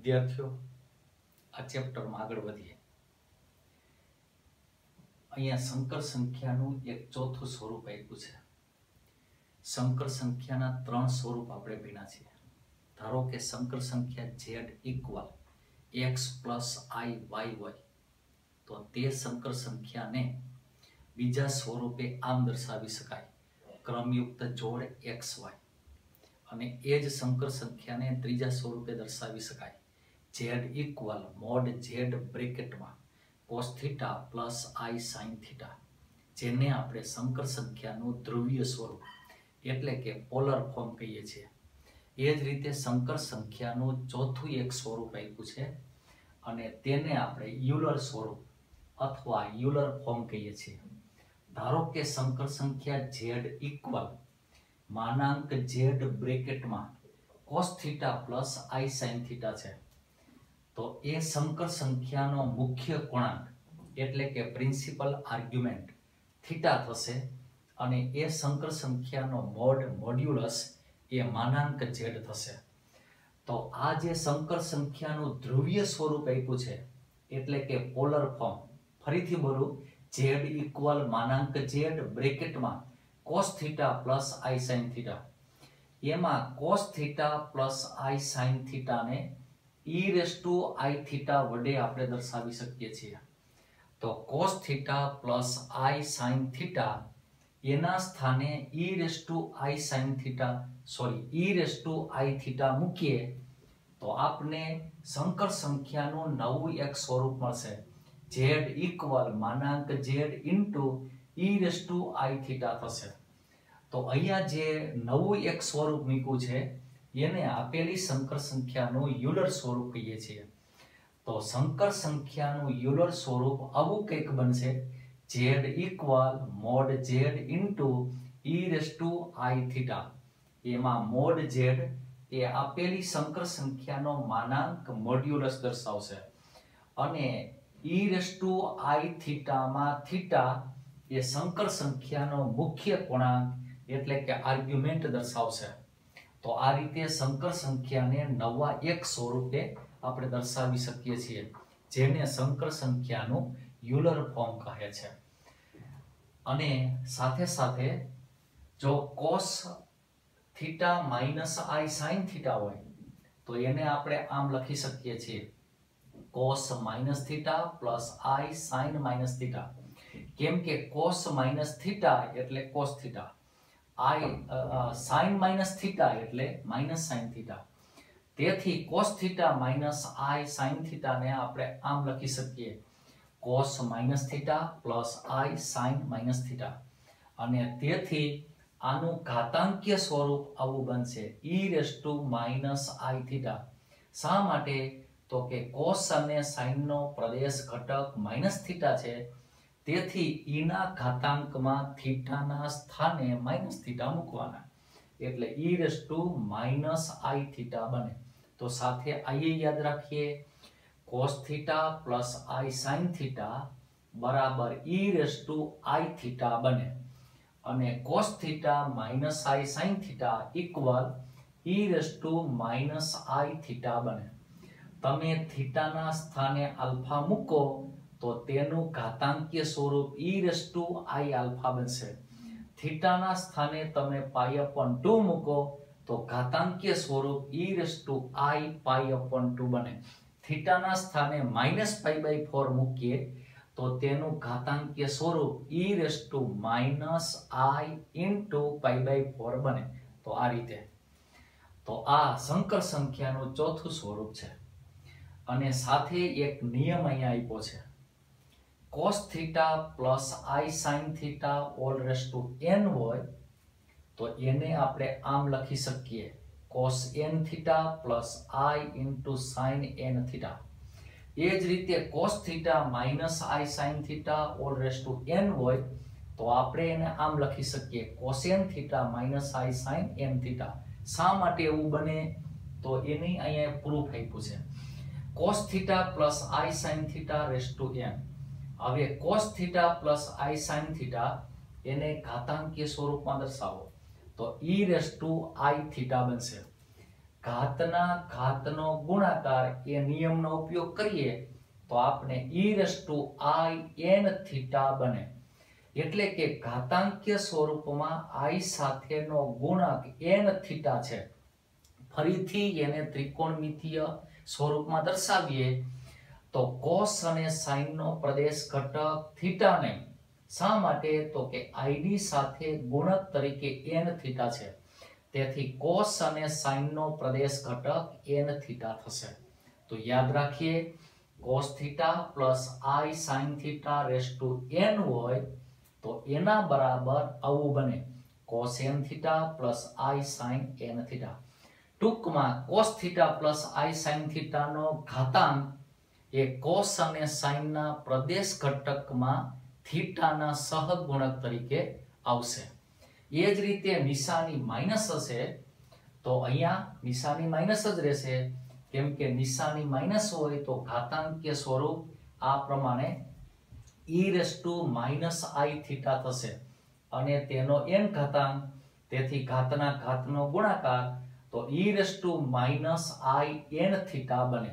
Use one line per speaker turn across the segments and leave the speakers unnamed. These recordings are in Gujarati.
વિદ્યાર્થીઓ, આ ચેપ્ટરમાં આગળ વધીએ. અહીંયા સંકર સંખ્યાનું એક ચોથું સ્વરૂપ આપ્યું છે. સંકર સંખ્યાના ત્રણ સ્વરૂપ આપણે ભીણા છીએ. ધારો કે સંકર સંખ્યા Z equal X plus I Y હોય તો તે સંકર સંખ્યાને બીજા સ્વરૂપે આમ દર્શાવી શકાય. ક્રમયુક્ત જોડ એક્સ વાય અને એ જ સંકર સંખ્યાને ત્રીજા સ્વરૂપે દર્શાવી શકાય. Z equal mod Z બ્રેકેટમાં cos plus I sine theta જેને આપણે સંકર સંખ્યાનું ધ્રુવીય સ્વરૂપ એટલે કે પોલર ફોર્મ કહીએ છીએ. એ જ રીતે સંકર સંખ્યાનું ચોથું એક સ્વરૂપ આપ્યું છે અને તેને આપણે યુલર સ્વરૂપ અથવા યુલર ફોર્મ કહીએ છીએ. ધારો કે સંકર સંખ્યા ઝેડ ઇક્વલ માનાંક Z બ્રેકેટમાં cos theta plus I sine theta છે. તો એ સંકર સંખ્યાનો મુખ્ય કોણાંક એટલે કે પ્રિન્સિપલ આર્ગ્યુમેન્ટ થીટા થશે અને એ સંકર સંખ્યાનો મોડ મોડ્યુલસ એ માનાંક ઝેડ થશે. તો આ જે સંકર સંખ્યાનું ધ્રુવીય સ્વરૂપ આપ્યું છે, એટલે કે પોલર ફોર્મ ફરીથી બોલું ઝેડ ઇક્વલ માનાંક Z બ્રેકેટમાં cos theta plus I sine theta એમાં cos theta plus I sine થીટાને E raise to I theta વડે આપણે દર્શાવી શકીએ છીએ. તો cos theta plus I sine theta એના સ્થાને E raise to I sine theta sorry E raise to I theta મૂકીએ, તો આપને સંકર સંખ્યાનું નવું એક સ્વરૂપ મળશે. Z equal માનાંક Z into E raise to I theta થશે. તો અહીંયા જે નવું એક સ્વરૂપ મૂક્યું છે એને આપેલી સંકર સંખ્યાનું યુલર સ્વરૂપ કહીએ છીએ. તો સંકર સંખ્યાનું યુલર સ્વરૂપ આવું કંઈક બનશે. Z equal mod z into e raise to i theta. એમાં મોડ ઝેડ એ આપેલી સંકર સંખ્યાનો માનાંક મોડ્યુલસ દર્શાવશે. અને ઈ રેસ ટુ આઈ થીટામાં થીટા એ સંકર સંખ્યાનો મુખ્ય કોણાંક એટલે કે આર્ગ્યુમેન્ટ દર્શાવશે. તો આ રીતે સંકર સંખ્યાને નવા એક સ્વરૂપે આપણે દર્શાવી શકીએ છીએ, જેને સંકર સંખ્યાનું યુલર ફોર્મ કહે છે. અને સાથે સાથે જો cos theta minus I sine theta હોય, તો એને આપણે આમ લખી શકીએ છીએ. Cos minus theta plus I sine minus theta કેમ કે કોસ માઇનસ થીટા એટલે cos theta I sine minus theta એટલે માઇનસ સાઇન થીટા તેથી cos theta minus I sine થીટાને આપણે આમ લખી શકીએ. Cos minus theta plus I sine minus theta અને તેથી આનું ઘાતાંકીય સ્વરૂપ આવું બનશે. E raise to minus I theta શા માટે? તો કે કોસ અને સાઇનનો પ્રદેશ ઘટક માઇનસ થીટા છે. તેથી ઈના ઘાતાંકમાં થીટાના સ્થાને માઇનસ થીટા મૂકવાના. એટલે E raise to minus I theta બને. તો સાથે આઈએ યાદ રાખીએ. Cos theta plus I sine theta બરાબર E raise to I theta બને. અને cos theta minus I sine theta equal E raise to minus I theta બને. તમે થીટાના સ્થાને આલ્ફા મૂકો તો તેનું ઘાતાંકીય સ્વરૂપ E raise to I alpha બનશે. થીટાના સ્થાને તમે પાઈ અપોન ટુ મૂકો, તો ઘાતાંકીય સ્વરૂપ E raise to I pi upon two બને. થીટાના સ્થાને માઇનસ પાઈ બાય ફોર મૂકીએ, તો તેનું ઘાતાંકીય સ્વરૂપ E raise to minus I into pi by four બને. તો આ રીતે. તો આ સંકર સંખ્યાનું ચોથું સ્વરૂપ છે. અને સાથે એક નિયમ અહીંયા આપ્યો છે. Cos theta plus i sine theta whole raise to n હોય, તો એને આપણે આમ લખી શકીએ. Cos n theta plus i into sine n theta એ જ રીતે cos theta minus i sine theta whole raise to n હોય, તો આપણે એને આમ લખી શકીએ. Cos n theta minus i sine n theta શા માટે એવું બને? તો એની અહીંયા પ્રૂફ આપ્યું છે. Cos theta plus i sine theta raise to n હવે cos theta plus i sine એને ઘાતાંકીય સ્વરૂપમાં દર્શાવો. તો ઈ રેસ ટુ બનશે. ઘાતના ઘાતનો ગુણાકાર એ નિયમનો ઉપયોગ કરીએ તો આપણે ઈ રસ ટુ આઈ એન બને. એટલે કે ઘાતાંકીય સ્વરૂપમાં આઈ સાથેનો ગુણાક એન થીટા છે. ફરીથી એને ત્રિકોણમિતીય સ્વરૂપમાં દર્શાવીએ તો કોસ અને સાઈનનો પ્રદેશ ઘટક થીટા નહીં. શા માટે? તો કે આઈડી સાથે ગુણક તરીકે એન થીટા છે. તેથી કોસ અને સાઈનનો પ્રદેશ ઘટક એન થીટા થશે. તો યાદ રાખીએ, cos theta plus i sine theta raise n હોય, તો એના બરાબર આવું બને. Cos n theta plus i sine n theta. ટૂંકમાં cos theta plus i sine થીટાનો ઘાતાંક એ કોસ અને સાઈનના પ્રદેશ ઘટકમાં થીટાના સહગુણક તરીકે આવશે. એ જ રીતે નિશાની માઇનસ હશે, તો અહીંયા નિશાની માઇનસ જ રહેશે. કેમ કે નિશાની માઇનસ હોય તો ઘાતાંકીય સ્વરૂપ આ પ્રમાણે e raise to minus i theta થશે. અને તેનો એન ઘાતાંક, તેથી ઘાતના ઘાતનો ગુણાકાર, તો e raise to minus i n theta બને.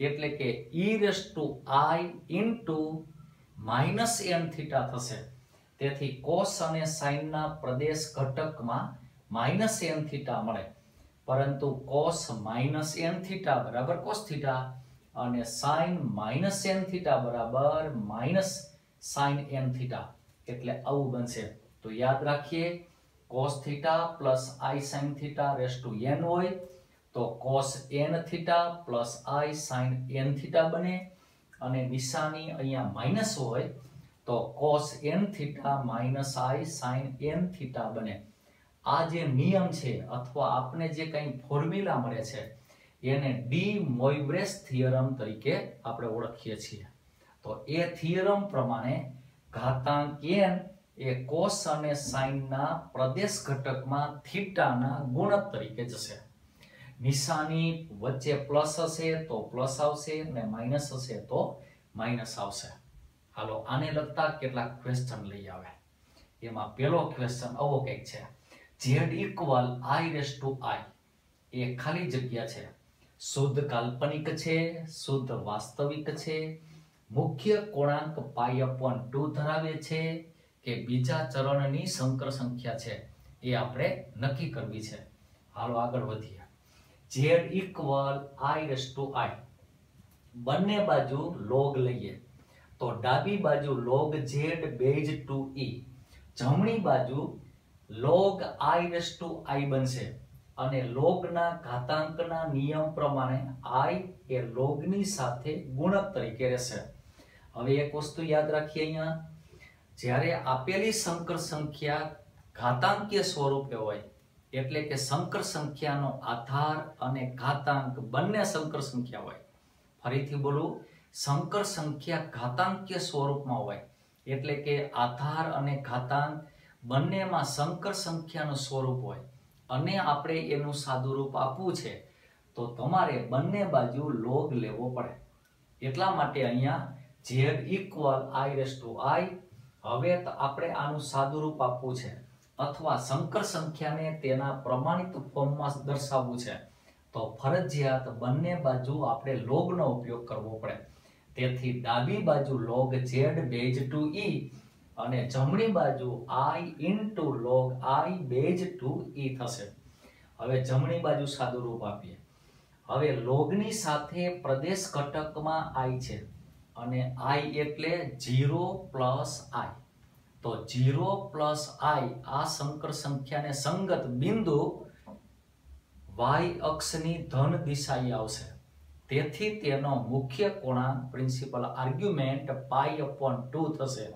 એટલે કે e raise to i into minus n theta થશે. તેથી કોસ અને સાઇનના પ્રદેશ ઘટકમાં માઇનસ એન થીટા મળે. પરંતુ કોસ માઇનસ એન થીટા બરાબર કોસ થીટા અને સાઇન માઇનસ એન થીટા બરાબર માઇનસ સાઇન એન થીટા એટલે આવું બનશે. તો યાદ રાખીએ cos theta plus i sine theta raise to n હોય તો cos n theta plus i sine n theta બને અને નિશાની અહીંયા માઇનસ હોય તો cos n theta minus i sine n theta બને. આ જે નિયમ છે અથવા આપણે જે કંઈ ફોર્મ્યુલા મળે છે, એને ડી મોઇબ્રેસ થિયરમ તરીકે આપણે ઓળખીએ છીએ. તો એ થિયરમ પ્રમાણે ઘાતાંક એન એ કોસ અને સાઇનના પ્રદેશ ઘટકમાં થીટાના ગુણક તરીકે જશે. નિશાની વચ્ચે પ્લસ હશે તો પ્લસ આવશે અને માઇનસ હશે તો માઇનસ આવશે. હાલો, આને લગતા કેટલાક ક્વેશ્ચન લઈ આવે. એમાં પહેલો ક્વેશ્ચન આવો કંઈક છે. Z equal i raise to i એ ખાલી જગ્યા છે. શુદ્ધ કાલ્પનિક છે, શુદ્ધ વાસ્તવિક છે. મુખ્ય કોણાંક પાઈ અપોન ટુ ધરાવે છે કે બીજા ચરણની સંકર સંખ્યા છે. એ આપણે નક્કી કરવી છે. હાલો, આગળ વધીએ. Z equal i raise to i. બંને બાજુ લોગ લઈએ. તો ડાબી બાજુ log z base to e. જમણી બાજુ log i raise to i બનશે. અને લોગના ઘાતાંકના નિયમ પ્રમાણે આઈ એ લોગની સાથે ગુણક તરીકે રહેશે. હવે એક વસ્તુ યાદ રાખીએ અહીંયા. જ્યારે આપેલી સંકર સંખ્યા ઘાતાંકીય સ્વરૂપે હોય એટલે કે સંકર સંખ્યાનો આધાર અને ઘાતાંક બંને સંકર સંખ્યા હોય. ફરીથી બોલું સંકર સંખ્યા ઘાતાંકીય સ્વરૂપમાં હોય, એટલે કે આધાર અને ઘાતાંક બંનેમાં સંકર સંખ્યાનું સ્વરૂપ હોય. અને આપણે એનું સાદુરૂપ આપવું છે, તો તમારે બંને બાજુ લોગ લેવો પડે. એટલા માટે અહીંયા z equal i raise to i હવે આપણે આનું સાદુરૂપ આપવું છે. અથવા સંકર સંખ્યાને તેના પ્રમાણિત ફોર્મમાં દર્શાવવું છે, તો ફરજિયાત બંને બાજુ આપણે લોગનો ઉપયોગ કરવો પડે. તેથી ડાબી બાજુ log z base to e અને જમણી બાજુ i into log i base to e થશે. હવે જમણી બાજુ સાદું રૂપ આપીએ. હવે લોગની સાથે પ્રદેશ ઘટકમાં આઈ છે અને આઈ એટલે જીરો પ્લસ આઈ તો જીરો પ્લસ આઈ, આ સંકર સંખ્યાને સંગત બિંદુ વાય અક્ષની ધન દિશાએ આવશે. તેથી તેનો મુખ્ય કોણાંક principal argument pi upon two થશે.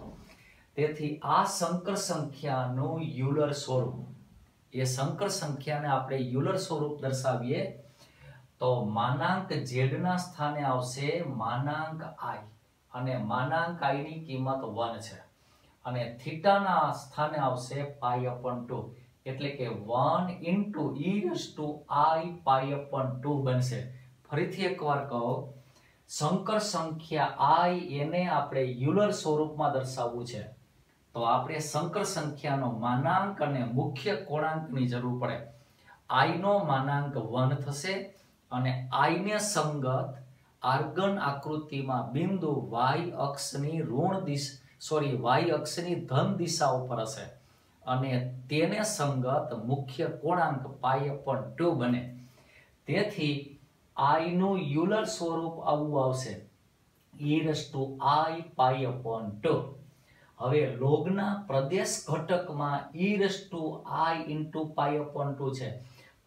તેથી આ સંકર સંખ્યાનું યુલર સ્વરૂપ. એ સંકર સંખ્યાને આપણે યુલર સ્વરૂપ દર્શાવીએ, તો માનાંક ઝેડના સ્થાને આવશે માનાંક આઈ. અને માનાંક આઈની કિંમત વન છે. અને થીટાના સ્થાને આવશે પાઈ અપોન ટુ. એટલે કે one into e to i pi upon two બનશે. ફરીથી એકવાર કહો સંકર સંખ્યા આઈ એને આપણે યુલર સ્વરૂપમાં દર્શાવવું છે. તો આપણે સંકર સંખ્યાનો માનાંક અને મુખ્ય કોણાંકની જરૂર પડે. આઈનો માનાંક વન થશે અને આઈને સંગત આર્ગન આકૃતિમાં બિંદુ વાય અક્ષની ઋણ દિશ સોરી, વાય અક્ષની ધન દિશા ઉપર હશે. અને તેને સંગત મુખ્ય કોણાંક પાય પણ ટુ બને. તેથી આઈનું યુલર સ્વરૂપ આવું આવશે. E raise to i pi upon two. હવે લોગના પ્રદેશ ઘટકમાં e raise to i into pi upon two છે.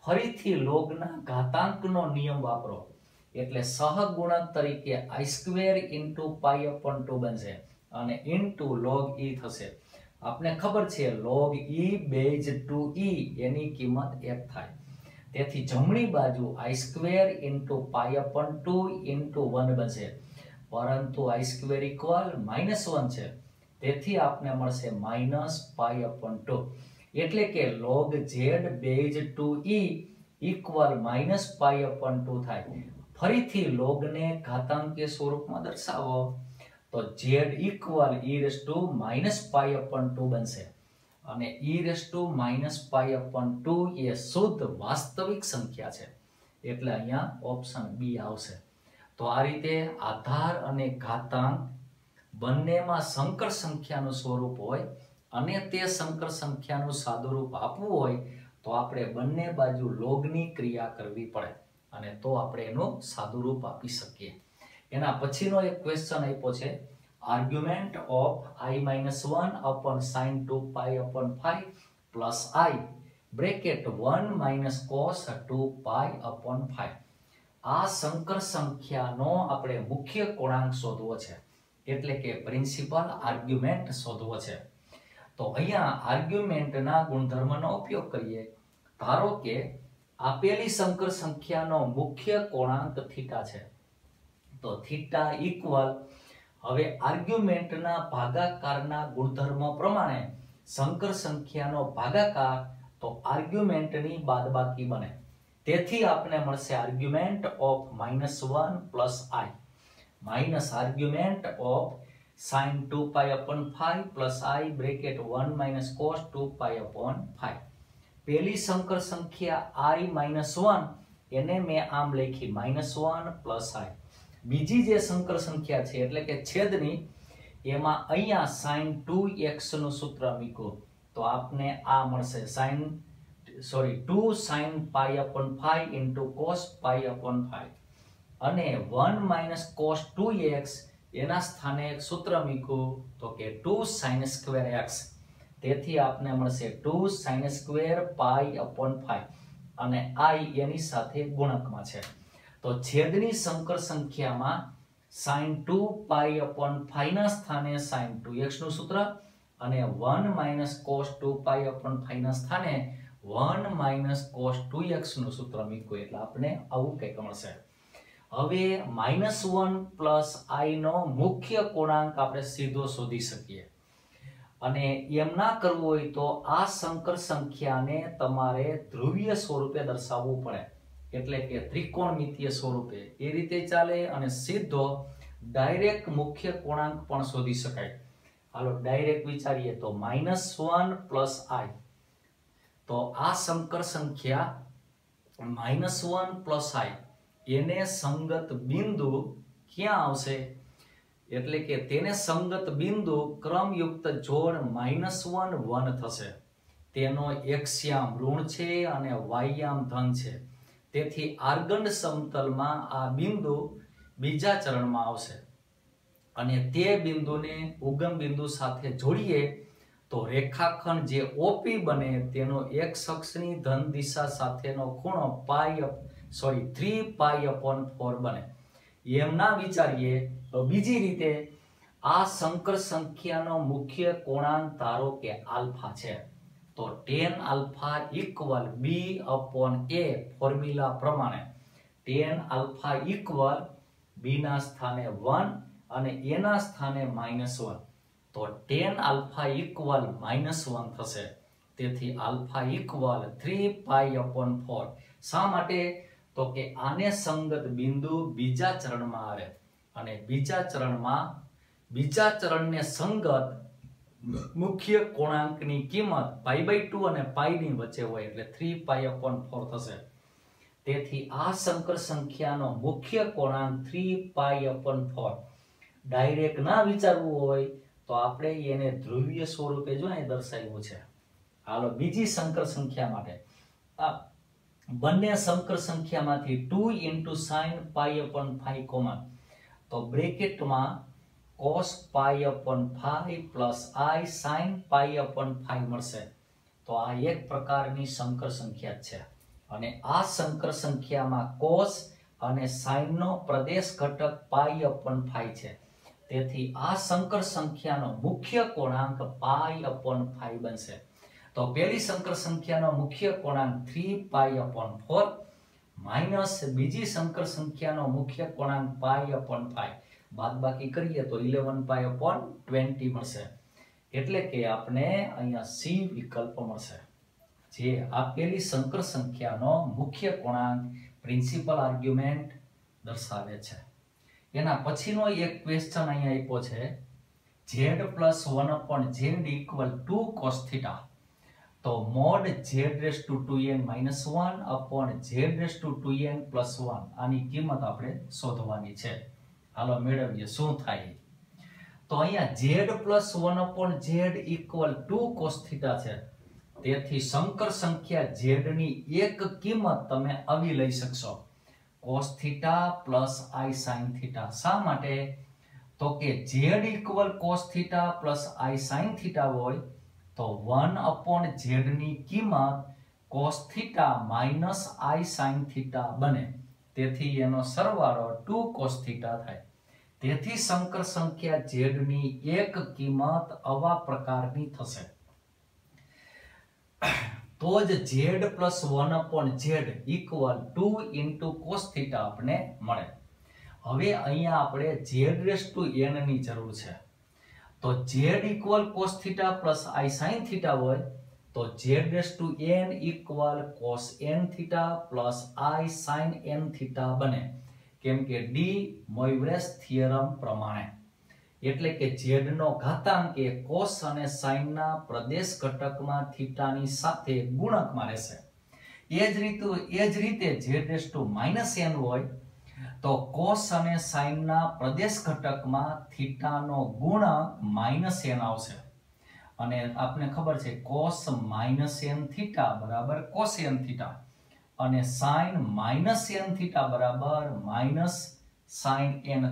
ફરીથી લોગના ઘાતાંકનો નિયમ વાપરો. એટલે સહગુણક તરીકે i square into pi upon two બનશે. અને ઇનટુ લોગ ઈ થશે. આપણે ખબર છે log e base to e એની કિંમત એક થાય. તેથી જમણી બાજુ i square into pi upon two into one બનશે. પરંતુ i square equal minus one છે. તેથી આપને મળશે માઇનસ પાય અપન ટુ એટલે કે log z base to e equal minus pi upon two થાય. ફરીથી લોગને ઘાતાંકીય સ્વરૂપમાં દર્શાવો. તો z equal e raise to minus pi upon two બનશે. અને e raise to minus pi upon two એ શુદ્ધ વાસ્તવિક સંખ્યા છે. એટલે અહીંયા ઓપ્શન બી આવશે. તો આ રીતે આધાર અને ઘાતાંક બંનેમાં સંકર સંખ્યાનું સ્વરૂપ હોય અને તે સંકર સંખ્યાનું સાદુરૂપ આપવું હોય તો આપણે બંને બાજુ લોગની ક્રિયા કરવી પડે અને તો આપણે એનું સાદુરૂપ આપી શકીએ. એના પછીનો એક ક્વેશ્ચન આપ્યો છે argument of i minus one upon sine two pi upon five plus i bracket one minus cos two pi upon five આ સંકર સંખ્યાનો આપણે મુખ્ય કોણાંક શોધવો છે, એટલે કે પ્રિન્સિપલ આર્ગ્યુમેન્ટ શોધવો છે. તો અહીંયા આર્ગ્યુમેન્ટના ગુણધર્મનો ઉપયોગ કરીએ. ધારો કે આપેલી સંકર સંખ્યાનો મુખ્ય કોણાંક થીટા છે. તો થીટા ઇક્વલ હવે આર્ગ્યુમેન્ટના ભાગાકારના ગુણધર્મ પ્રમાણે સંકર સંખ્યાનો ભાગાકાર તો આર્ગ્યુમેન્ટની બાદબાકી બને. તેથી આપણે મળશે argument of minus one plus i minus argument of sine two pi upon five plus i bracket one minus cos two pi upon five પહેલી સંકર સંખ્યા આઈ માઇનસ વન એને મેં આમ લખી માઇનસ વન પ્લસ આઈ બીજી જે સંકર સંખ્યા છે, એટલે કે છેદની, એમાં અહીંયા સાઇન ટુ એક્સનું સૂત્ર મીકો, તો આપને આ મળશે. Sine sorry two sine pi upon five into cos pi upon five અને one minus cos two x એના સ્થાને એક સૂત્ર મૂક્યું તો કે ટુ સાઇન સ્ક્વેર એક્સ તેથી આપને મળશે two sine square pi upon five અને આઈ એની સાથે ગુણકમાં છે. તો છેદની સંકર સંખ્યામાં sin two pi upon five ના સ્થાને ટુ એક્સનું સૂત્ર અને one minus cos two pi upon five ના સ્થાને વન માઇનસ કોસ ટુ એક્સનું સૂત્ર મૂકો એટલે આપણે આવું કંઈક મળશે. હવે માઇનસ વન પ્લસ આઈ નો મુખ્ય કોણાંક આપણે સીધો શોધી શકીએ. અને એમ ના કરવું હોય તો આ સંકર સંખ્યાને તમારે ધ્રુવીય સ્વરૂપે દર્શાવવું પડે. એટલે કે ત્રિકોણમિતીય સ્વરૂપે એ રીતે ચાલે અને સીધો ડાયરેક્ટ મુખ્ય કોણાંક પણ શોધી શકાય. હાલો ડાયરેક્ટ વિચારીએ તો માઇનસ વન પ્લસ આઈ તો આ સંકર સંખ્યા માઇનસ વન પ્લસ આઈ એને સંગત બિંદુ ક્યાં આવશે? એટલે કે તેને સંગત બિંદુ ક્રમયુક્ત જોડ માઇનસ વન વન થશે. તેનો એક્સ્યામ ઋણ છે અને વાયયામ ધન છે. તેથી આર્ગંડ સમતલમાં આ બિંદુ બીજા ચરણમાં આવશે. અને તે બિંદુને ઉગમ બિંદુ સાથે જોડીએ તો રેખાખંડ જે ઓપી બને તેનો એક શખ્સની ધન દિશા સાથેનો ખૂણો pi sorry three pi upon four બને. એમ ના વિચારીએ તો બીજી રીતે આ સંકર સંખ્યાનો મુખ્ય કોણાંક ધારો કે આલ્ફા છે. તો tan alpha equal b upon a formula પ્રમાણે ટેન આલ્ફા ઇક્વલ બીના સ્થાને વન અને એના સ્થાને માઇનસ વન તો tan alpha equal minus one થશે. તેથી alpha equal three pi upon four શા માટે? તો કે આને સંગત બિંદુ બીજા ચરણમાં આવે. અને બીજા ચરણમાં, બીજા ચરણને સંગત મુખ્ય કોણાંકની કિંમત પાઈ બાય ટુ અને પાઈની વચ્ચે હોય એટલે થ્રી પાઈ અપોન ફોર થશે. તેથી આ સંકર સંખ્યાનો મુખ્ય કોણાંક three pi upon four direct ના વિચારવું હોય તો આપણે એને ધ્રુવીય સ્વરૂપે જો અહીં દર્શાવ્યું છે. હાલો, બીજી સંકર સંખ્યા માટે. આ બંને સંકર સંખ્યામાંથી two into sine pi upon five common તો બ્રેકેટમાં cos pi upon five plus i sine pi upon five મળશે. તો આ એક પ્રકારની સંકર સંખ્યા છે. અને આ સંકર સંખ્યામાં કોસ અને સાઇનનો પ્રદેશ ઘટક પાઈ અપોન ફાઈ છે. તેથી આ સંકર સંખ્યાનો મુખ્ય કોણાંક પાઈ અપોન ફાઈ બનશે. તો પહેલી સંકર સંખ્યાનો મુખ્ય કોણાંક three pi upon four minus બીજી સંકર સંખ્યાનો મુખ્ય કોણાંક પાઈ અપોન ફાઈ બાદબાકી કરીએ તો ઇલેવન બાય અપોન ટ્વેન્ટી મળશે. એટલે કે આપણે અહીંયા સી વિકલ્પ મળશે. જે આપેલી સંકર સંખ્યાનો મુખ્ય કોણાંક પ્રિન્સિપલ આર્ગ્યુમેન્ટ દર્શાવે છે. એના પછીનો એક ક્વેશ્ચન અહીંયા આપ્યો છે. Z plus one upon z equal two cos theta તો mod z raise to two n minus one upon z raise to two n plus one આની કિંમત આપણે શોધવાની છે. હાલો, મેળવીએ. શું થાય? તો અહીંયા z plus one upon z equal two cos છે. તેથી સંકર સંખ્યા ઝેડની એક કિંમત તમે આવી લઈ શકશો. Cos theta plus i sine શા માટે? તો કે z equal cos theta plus i sine હોય, તો વન અપોન ઝેડની કિંમત cos theta minus i sine બને. તેથી એનો સરવાળો ટુ કોસ થીટા થાય. તેથી સંકર સંખ્યા ઝેડની એક કિંમત આવા પ્રકારની થશે. તો જ z plus one upon z equal two into cos theta આપણે મળે. હવે અહીંયા આપણે ઝેડ રેસ ટુ એનની જરૂર છે. તો z equal cos theta plus i theta હોય તો z dash to n equal cos n theta plus i sine n theta બને. કેમ કે ડી મોઇવરેસ થિયરમ પ્રમાણે. એટલે કે ઝેડ નો ઘાતાંક એ કોસ અને સાઇન ના પ્રદેશ ઘટકમાં થીટાની સાથે ગુણકમાં રહેશે. એ જ રીતે, એ જ રીતે z dash to minus n હોય, તો કોસ અને સાઇન ના પ્રદેશ ઘટકમાં થીટાનો ગુણક માઇનસ એન આવશે. અને આપને ખબર છે કોસ માઇનસ એન થીટા બરાબર કોસ અને સાઇન માઇનસ એન થીટા બરાબર માઇનસ સાઇન એન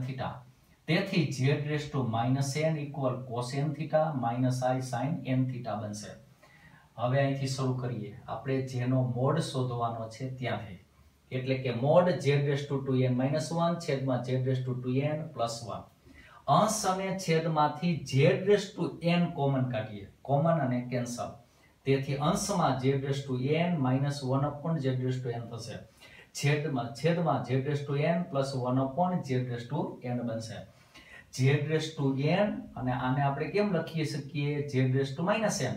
તેથી z raise to minus n equal cos n theta minus i sine n બનશે. હવે અહીંથી શરૂ કરીએ. આપણે જેનો મોડ શોધવાનો છે ત્યાંથી એટલે કે mod z raise to two n minus one છેદમાં z raise to two n plus one અંશ અને છેદમાંથી z raise to n common કાઢીએ. કોમન અને કેન્સલ તેથી અંશમાં z raise to n minus one upon z raise to n થશે. છેદમાં છેદમાં z raise to n plus one upon z raise to n બનશે. z રેસ ટુ એન અને આને આપણે કેમ લખી શકીએ? z raise to minus n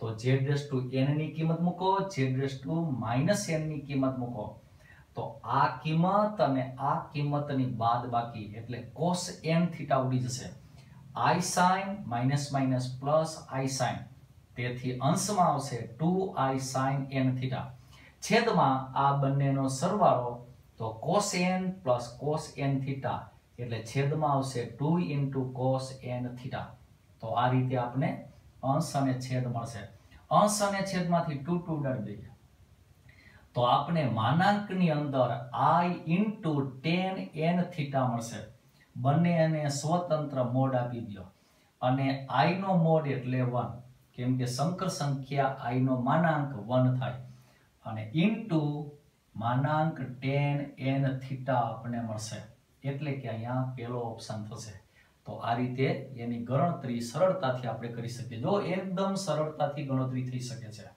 તો z રેસ ટુ એનની કિંમત મૂકો, z રેસ ટુ માઇનસ એનની કિંમત મૂકો. તો આ કિંમત અને આ કિંમતની બાદ બાકી એટલે cos n થીટા ઉડી જશે. I sin minus minus plus i sin. તેથી અંશમાં આવશે 2i sin n થીટા છેદમાં આ બંનેનો સરવાળો તો cos n plus cos n theta એટલે છેદમાં આવશે 2 ઇન્ટુ cos n થીટા તો આ રીતે આપણે અંશ અને છેદ મળશે. અંશ અને છેદમાંથી 2 2 ઉડાડી દઈએ. તો આપણે માનાંકની અંદર i into tan n theta મળશે. બંનેને સ્વતંત્ર મોડ આપી દો અને i નો મોડ એટલે વન કેમ કે સંકર સંખ્યા i નો માનાંક વન થાય. અને ઇન્ટુ માનાંક ટેન એન થીટા આપણને મળશે. એટલે કે અહીંયા પહેલો ઓપ્શન થશે. તો આ રીતે એની ગણતરી સરળતાથી આપણે કરી શકીએ. જો એકદમ સરળતાથી ગણતરી થઈ શકે છે.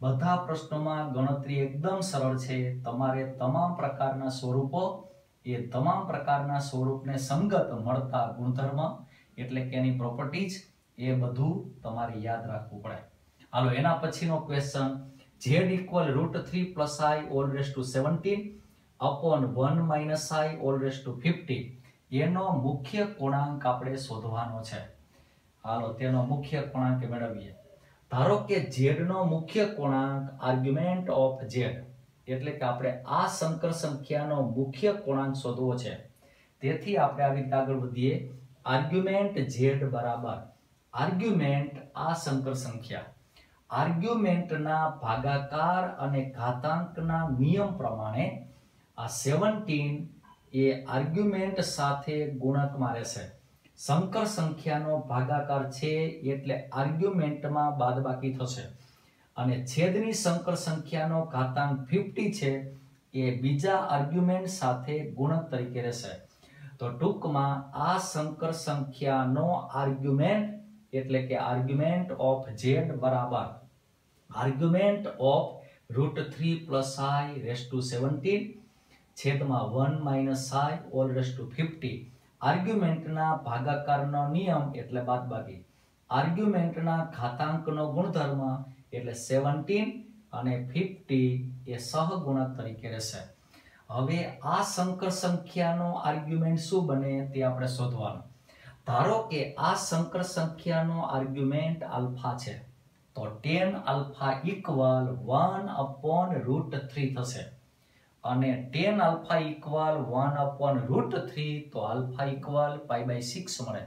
બધા પ્રશ્નોમાં ગણતરી એકદમ સરળ છે. તમારે તમામ પ્રકારના સ્વરૂપો, એ તમામ પ્રકારના સ્વરૂપને સંગત મળતા ગુણધર્મ, એટલે કે એની પ્રોપર્ટીઝ એ બધું તમારે યાદ રાખવું પડે. હાલો, એના પછીનો question z equal root three plus i whole raise to seventeen upon one minus i whole raise to fifty એનો મુખ્ય કોણાંક આપણે શોધવાનો છે. હાલો, તેનો મુખ્ય કોણાંક મેળવીએ. ધારો કે z નો મુખ્ય કોણાંક આર્ગ્યુમેન્ટ ઓફ z, એટલે કે આપણે આ સંકર સંખ્યાનો મુખ્ય કોણાંક શોધવો છે. તેથી આપણે આવી રીતે આગળ વધીએ. આર્ગ્યુમેન્ટ z બરાબર. આર્ગ્યુમેન્ટ આ સંકર સંખ્યા. આર્ગ્યુમેન્ટના ભાગાકાર અને ઘાતાંકના નિયમ પ્રમાણે આ 17 એ આર્ગ્યુમેન્ટ સાથે ગુણકમાં રહેશે. સંકર સંખ્યાનો ભાગાકાર છે એટલે આર્ગ્યુમેન્ટમાં બાદબાકી થશે. અને છેદની સંકર સંખ્યાનો ઘાતાંક 50 છે એ બીજા આર્ગ્યુમેન્ટ સાથે ગુણક તરીકે રહેશે. તો ટૂંકમાં આ સંકર સંખ્યાનો આર્ગ્યુમેન્ટ એટલે કે આર્ગ્યુમેન્ટ ઓફ z બરાબર. Argument of root three plus i raise to seventeen, છેદમાં one minus i whole raise to fifty. આર્ગ્યુમેન્ટના ભાગાકારનો નિયમ એટલે બાદબાકી. આર્ગ્યુમેન્ટના ઘાતાંકનો ગુણધર્મ એટલે સેવન્ટીન અને ફિફ્ટી એ સહગુણક તરીકે રહેશે. હવે આ સંકર સંખ્યાનો આર્ગ્યુમેન્ટ શું બને તે આપણે શોધવાનું. ધારો કે આ સંકર સંખ્યાનો આર્ગ્યુમેન્ટ આલ્ફા છે, તો tan alpha equal one upon root three થશે. અને tan alpha equal one upon root three, તો alpha equal pi by six મળે.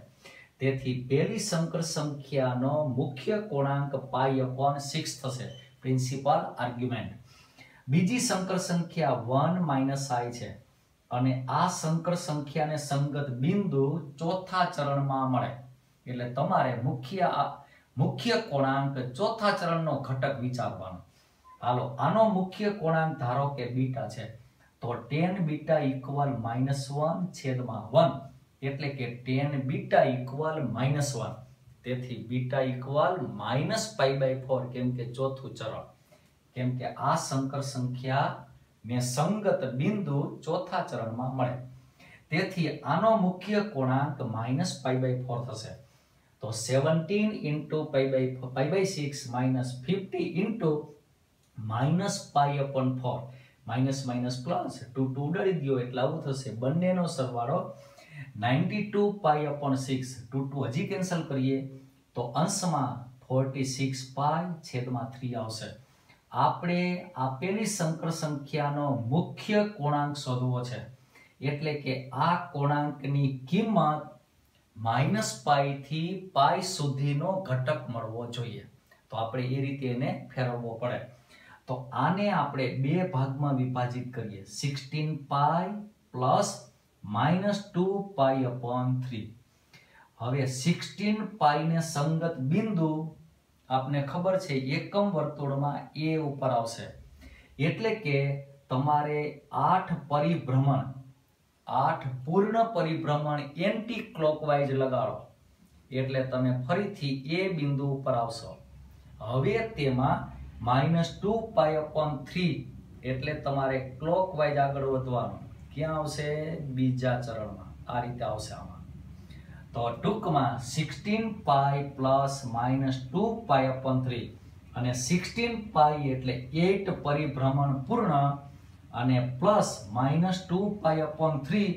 તેથી પહેલી સંકર સંખ્યાનો મુખ્ય કોણાંક પાઈ અપોન સિક્સ થશે. પ્રિન્સિપલ આર્ગ્યુમેન્ટ બીજી સંકર સંખ્યા વન માઇનસ આઈ છે. અને આ સંકર સંખ્યાને સંગત બિંદુ ચોથા ચરણમાં મળે. એટલે તમારે મુખ્ય મુખ્ય કોણાંક ચોથા ચરણનો ઘટક વિચારવાનો. હાલો, આનો મુખ્ય કોણાંક ધારો કે બીટા છે, તો tan beta equal minus one છેદમાં વન, એટલે કે tan beta equal minus one. તેથી beta equal minus pi by four, કેમ કે ચોથું ચરણ. કેમ કે આ સંકર સંખ્યા ને સંગત બિંદુ ચોથા ચરણમાં મળે. તેથી આનો મુખ્ય કોણાંક માઇનસ પાઈ બાય ફોર થશે. તો seventeen into pi by pi by six minus fifty into minus pi upon four. Minus minus plus two two ઉડાડી દો એટલે આવું થશે. બંનેનો સરવાળો ninety two pi upon six. Two two હજી કેન્સલ કરીએ તો અંશમાં ફોર્ટી સિક્સ પાઈ છેદમાં થ્રી આવશે. આપણે આપેલી સંકર સંખ્યાનો મુખ્ય કોણાંક શોધવો છે. એટલે કે આ કોણાંકની કિંમત માઇનસ પાઈ થી પાઈ સુધીનો ઘટક મળવો જોઈએ. તો આપણે એ રીતે એને ફેરવવો પડે. તો આને આપણે બે ભાગમાં વિભાજિત કરીએ. Sixteen pi plus minus two pi upon three હવે સિક્સટીન પાઈને સંગત બિંદુ આપને ખબર છે, એકમ વર્તુળમાં એ ઉપર આવશે. એટલે કે તમારે આઠ પરિભ્રમણ, આઠ પૂર્ણ પરિભ્રમણ એન્ટી ક્લોકવાઇઝ લગાડો. એટલે તમે ફરીથી એ બિંદુ ઉપર આવશો. હવે તેમાં minus two pi upon three એટલે તમારે ક્લોકવાઇઝ આગળ વધવાનું. ક્યાં આવશે? બીજા ચરણમાં. આ રીતે આવશે આમાં. તો ટૂંકમાં sixteen pi plus minus two pi upon three અને સિક્સટીન પાય એટલે એટ પરિભ્રમણ પૂર્ણ અને plus minus two pi upon three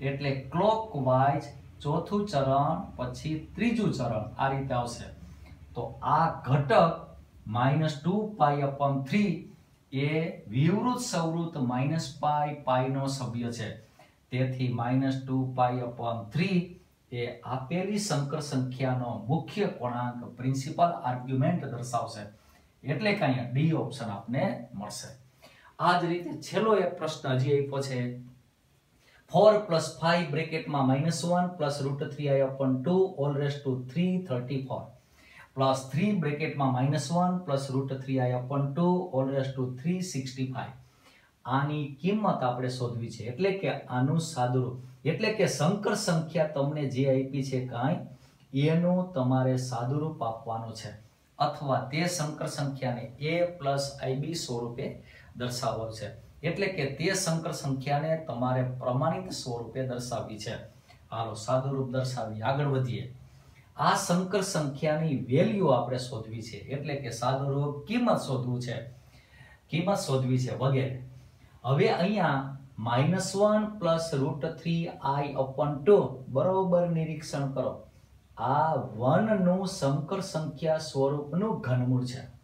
એટલે ક્લોક વાઇઝ ચોથું ચરણ, પછી ત્રીજું ચરણ. આ રીતે આવશે. તો આ ઘટક minus two pi upon three એ વિવૃત સવૃત માઇનસ પાઈ પાઈનો સભ્ય છે. તેથી minus two pi upon three એ આપેલી સંકર સંખ્યાનો મુખ્ય કોણાંક પ્રિન્સિપલ આર્ગ્યુમેન્ટ દર્શાવશે. એટલે કે અહીંયા ડી ઓપ્શન આપને મળશે. આ જ રીતે છેલ્લો એક પ્રશ્ન હજી આપ્યો છે. Four plus five બ્રેકેટમાં minus one plus root three i upon two whole raise to three thirty four. Plus three બ્રેકેટમાં minus one plus root three i upon two whole raise to three sixty five આની કિંમત આપણે શોધવી છે. એટલે કે આનું સાદુરૂપ. એટલે કે સંકર સંખ્યા તમને જે આપી છે કાંઈ, એનું તમારે સાદુરૂપ આપવાનું છે. અથવા તે સંકર સંખ્યાને એ પ્લસ આઈબી સ્વરૂપે દર્શાવવો છે. એટલે કે તે સંકર સંખ્યાને તમારે પ્રમાણિત સ્વરૂપે દર્શાવવી છે. હાલો, સાદુરૂપ દર્શાવી આગળ વધીએ. આ સંકર સંખ્યાની વેલ્યુ આપણે શોધવી છે. એટલે કે સાદુરૂપ કિંમત શોધવું છે. કિંમત શોધવી છે વગેરે. હવે અહીંયા minus one plus root three i upon two બરોબર નિરીક્ષણ કરો. આ વનનું સંકર સંખ્યા સ્વરૂપનું ઘનમૂળ છે.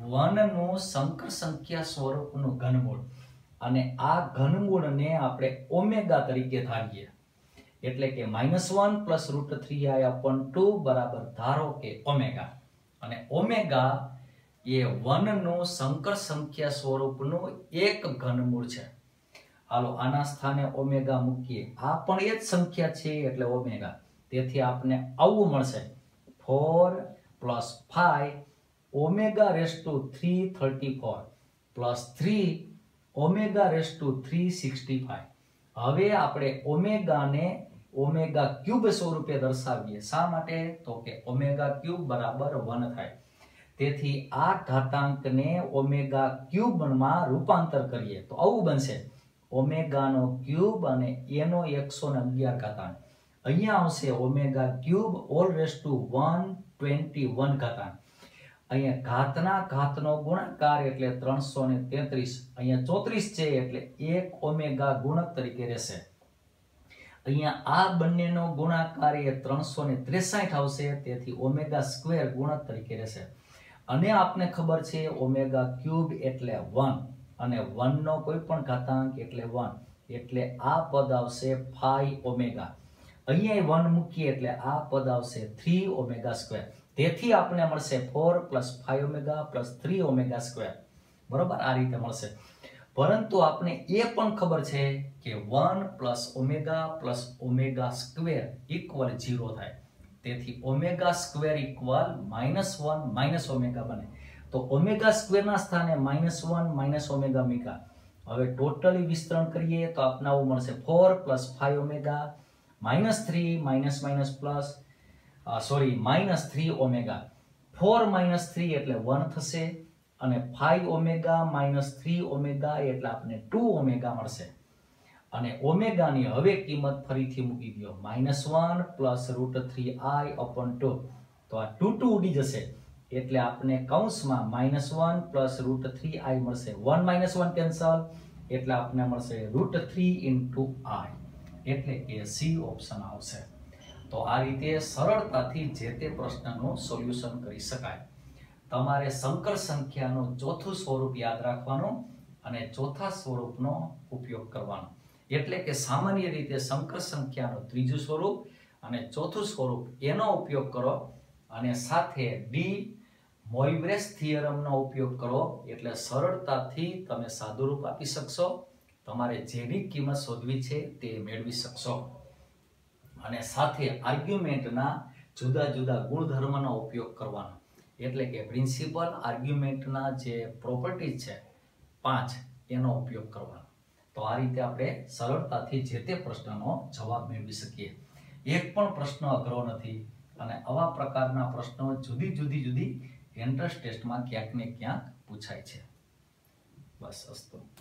વનનું સંકર સંખ્યા સ્વરૂપનું ઘનમૂળ. અને આ ઘનમૂળને આપણે ઓમેગા તરીકે ધારીએ. એટલે કે minus one plus root three i upon two બરાબર ધારો કે ઓમેગા. અને ઓમેગા એ વનનું સંકર સંખ્યા સ્વરૂપનું એક ઘનમૂળ છે. હાલો, આના સ્થાને ઓમેગા મૂકીએ. આ પણ એ જ સંખ્યા છે એટલે ઓમેગા. તેથી આપને આવું મળશે. Four plus five omega raise to three thirty four plus three omega raise to three sixty five. હવે આપણે ઓમેગાને ઓમેગા ક્યુબ સ્વરૂપે દર્શાવીએ. શા માટે? તો કે ઓમેગા ક્યુબ બરાબર વન થાય. તેથી આ ઘાતાંકને ઓમેગા ક્યુબમાં રૂપાંતર કરીએ. તો આવું બનશે. ઓમેગાનો ક્યુબ અને એનો એકસો ને અગિયાર ઘાતાંક. અહીંયા આવશે omega cube whole raise to one twenty one ઘાતાંક. અહીંયા ઘાતના ઘાતનો ગુણાકાર એટલે ત્રણસો ને તેત્રીસ. અહીંયા ચોત્રીસ છે એટલે એક ઓમેગા ગુણક તરીકે રહેશે. અહીંયા આ બંનેનો ગુણાકાર એ ત્રણસો ને ત્રેસાઠ આવશે, તેથી ઓમેગા સ્ક્વેર ગુણક તરીકે રહેશે. અને આપને ખબર છે, ઓમેગા ક્યુબ એટલે વન, અને વનનો કોઈ પણ ઘાતાંક એટલે વન, એટલે આ પદ આવશે ફાઈ ઓમેગા. અહીંયા વન મૂકીએ એટલે આ પદ આવશે થ્રી ઓમેગા સ્ક્વેર. તેથી આપણે મળશે four plus five omega plus three omega square. બરોબર? આ રીતે મળશે. પરંતુ આપણે એ પણ ખબર છે કે one plus omega plus omega square equal zero થાય. તેથી omega square equal minus one minus omega બને. તો ઓમેગા સ્ક્વેરના સ્થાને માઇનસ વન માઇનસ ઓમેગા મૂક્યા હવે ટોટલી વિસ્તરણ કરીએ તો આપનાવું મળશે four plus five omega, minus three, minus minus plus sorry, minus three omega. Four minus three એટલે વન થશે અને five omega, minus three omega એટલે આપણને ટુ ઓમેગા મળશે. અને ઓમેગાની હવે કિંમત ફરીથી મૂકી દો minus one plus root three i upon two. તો આ ટુ ટુ ઉડી જશે. એટલે આપણે કૌંસમાં minus one plus root three i મળશે. One minus one cancel. એટલે આપણને મળશે રૂટ થ્રી ઇન્ટુ આઈ. એટલે કે સી ઓપ્શન આવશે. તો આ રીતે સરળતાથી જે તે પ્રશ્નનું સોલ્યુશન કરી શકાય. તમારે સંકર સંખ્યાનું ચોથું સ્વરૂપ યાદ રાખવાનું અને ચોથા સ્વરૂપનો ઉપયોગ કરવાનો. એટલે કે સામાન્ય રીતે સંકર સંખ્યાનું ત્રીજું સ્વરૂપ અને ચોથું સ્વરૂપ એનો ઉપયોગ કરો અને સાથે ડી મોઇબ્રેસ થિયરમનો ઉપયોગ કરો. એટલે સરળતાથી તમે સાદુરૂપ આપી શકશો. તમારે જેની કિંમત શોધવી છે તે મેળવી શકશો. અને સાથે આર્ગ્યુમેન્ટના જુદા જુદા ગુણધર્મનો ઉપયોગ કરવાનો. એટલે કે પ્રિન્સિપલ આર્ગ્યુમેન્ટના જે પ્રોપર્ટી છે પાંચ, એનો ઉપયોગ કરવાનો. તો આ રીતે આપણે સરળતાથી જે તે પ્રશ્નનો જવાબ મેળવી શકીએ. એક પણ પ્રશ્ન અઘરો નથી અને આવા પ્રકારના પ્રશ્નો જુદી જુદી જુદી એન્ટ્રન્સ ટેસ્ટમાં ક્યાંક ને ક્યાંક પૂછાય છે. બસ, અસ્તુ.